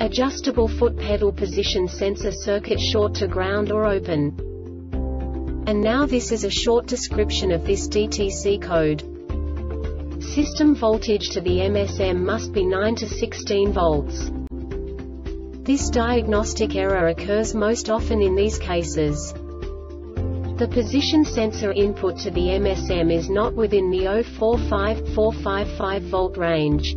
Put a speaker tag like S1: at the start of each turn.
S1: Adjustable foot pedal position sensor circuit short to ground or open. And now this is a short description of this DTC code. System voltage to the MSM must be 9 to 16 volts. This diagnostic error occurs most often in these cases. The position sensor input to the MSM is not within the 045-455 volt range.